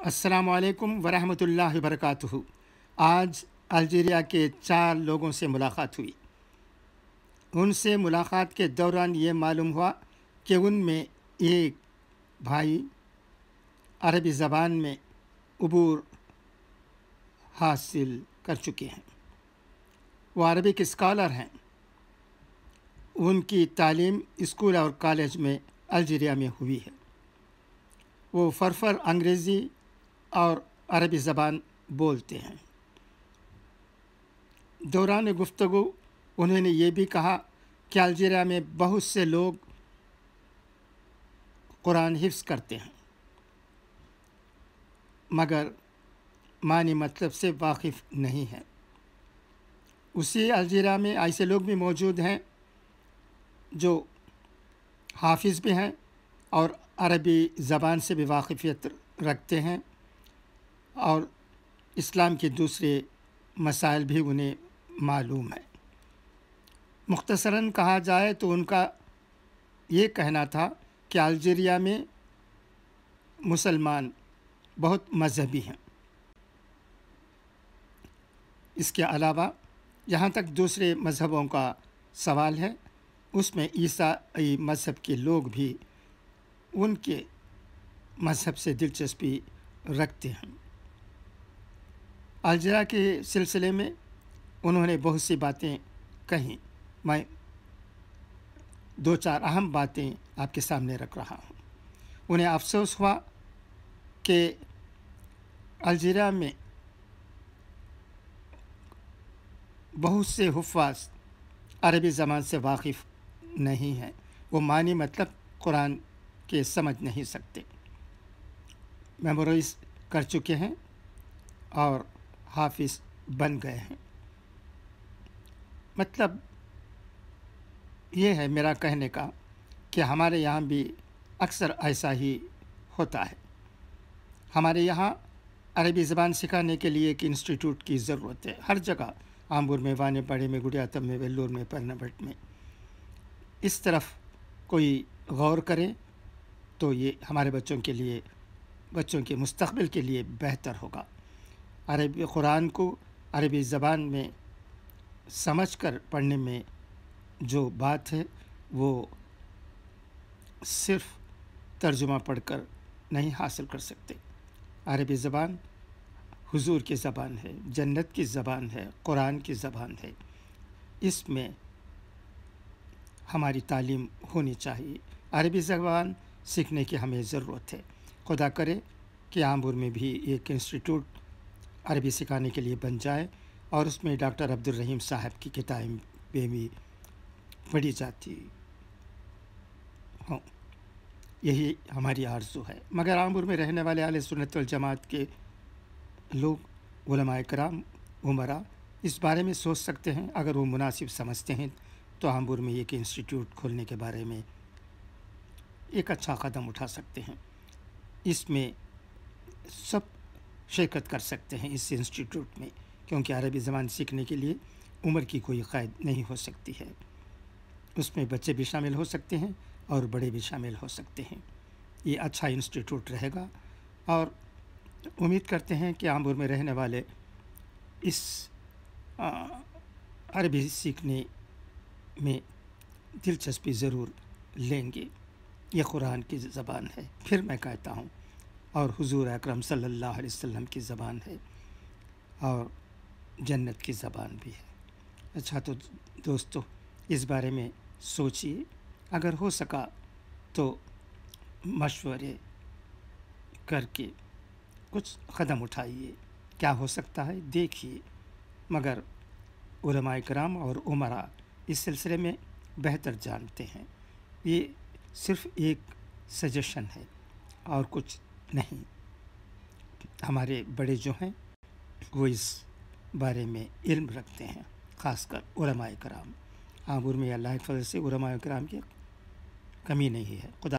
असलकम वरहमतुल्लाहि वबरकातुहू। आज अल्जीरिया के चार लोगों से मुलाकात हुई। उनसे मुलाकात के दौरान ये मालूम हुआ कि उनमें एक भाई अरबी ज़बान में अबूर हासिल कर चुके हैं। वो अरबी के स्कॉलर हैं। उनकी तालीम स्कूल और कॉलेज में अल्जीरिया में हुई है। वो फरफर अंग्रेज़ी और अरबी ज़बान बोलते हैं। दौरान गुफ्तु उन्होंने ये भी कहा कि अल्जीरिया में बहुत से लोग कुरान हिफ्स करते हैं। मगर मानी मतलब से वाकिफ़ नहीं है। उसी अल्जीरिया में ऐसे लोग भी मौजूद हैं जो हाफिज़ भी हैं और अरबी ज़बान से भी वाकिफ़ियत रखते हैं। और इस्लाम के दूसरे मसाइल भी उन्हें मालूम है। मुख्तसरा कहा जाए तो उनका ये कहना था कि अल्जीरिया में मुसलमान बहुत मजहबी हैं। इसके अलावा जहाँ तक दूसरे मज़हबों का सवाल है। उसमें ईसाई मज़हब के लोग भी उनके मज़हब से दिलचस्पी रखते हैं। अलजरा के सिलसिले में उन्होंने बहुत सी बातें कहीं। मैं दो चार अहम बातें आपके सामने रख रहा हूँ। उन्हें अफसोस हुआ कि अलजरा में बहुत से हुफाज अरबी ज़बान से वाकिफ़ नहीं हैं। वो मानी मतलब कुरान के समझ नहीं सकते। मेमोराइज कर चुके हैं और हाफिज बन गए हैं। मतलब ये है मेरा कहने का कि हमारे यहाँ भी अक्सर ऐसा ही होता है। हमारे यहाँ अरबी ज़बान सिखाने के लिए एक इंस्टीट्यूट की ज़रूरत है। हर जगह, आमपुर में, वानेपाड़े में, गुड़ियातम में, वेल्लोर में परनाभट में। इस तरफ़ कोई गौर करे तो ये हमारे बच्चों के लिए, बच्चों के मुस्तबिल के लिए बेहतर होगा। अरबी कुरान को अरबी ज़बान में समझ कर पढ़ने में जो बात है, वो सिर्फ़ तर्जुमा पढ़कर नहीं हासिल कर सकते। अरबी ज़बान हुजूर की ज़बान है, जन्नत की ज़बान है, कुरान की ज़बान है। इसमें हमारी तालीम होनी चाहिए। अरबी ज़बान सीखने की हमें ज़रूरत है। खुदा करे कि आमपुर में भी एक इंस्टीट्यूट अरबी सिखाने के लिए बन जाए और उसमें डॉक्टर अब्दुल रहीम साहब की किताबें भी पढ़ी जाती। हों, यही हमारी आरज़ू है। मगर आमपुर में रहने वाले आल सुनत जमात के लोग कराम, उमरा, इस बारे में सोच सकते हैं। अगर वो मुनासिब समझते हैं तो आमपुर में एक इंस्टीट्यूट खोलने के बारे में एक अच्छा कदम उठा सकते हैं। इसमें सब शिरकत कर सकते हैं इस इंस्टीट्यूट में, क्योंकि अरबी ज़बान सीखने के लिए उम्र की कोई क़ैद नहीं हो सकती है। उसमें बच्चे भी शामिल हो सकते हैं और बड़े भी शामिल हो सकते हैं। ये अच्छा इंस्टीट्यूट रहेगा और उम्मीद करते हैं कि आमपुर में रहने वाले इस अरबी सीखने में दिलचस्पी ज़रूर लेंगे। ये कुरान की ज़बान है। फिर मैं कहता हूँ और हुजूर अकरम सल्लल्लाहु अलैहि वसल्लम की ज़बान है और जन्नत की ज़बान भी है। अच्छा तो दोस्तों, इस बारे में सोचिए। अगर हो सका तो मशवरे करके कुछ कदम उठाइए। क्या हो सकता है? देखिए। मगर कराम और उमरा इस सिलसिले में बेहतर जानते हैं। ये सिर्फ़ एक सजेशन है और कुछ नहीं। हमारे बड़े जो हैं, वो इस बारे में इल्म रखते हैं, ख़ासकर उलमाए कराम आबूर में अल्लाह फजल से उलमाए कराम की कमी नहीं है। खुदा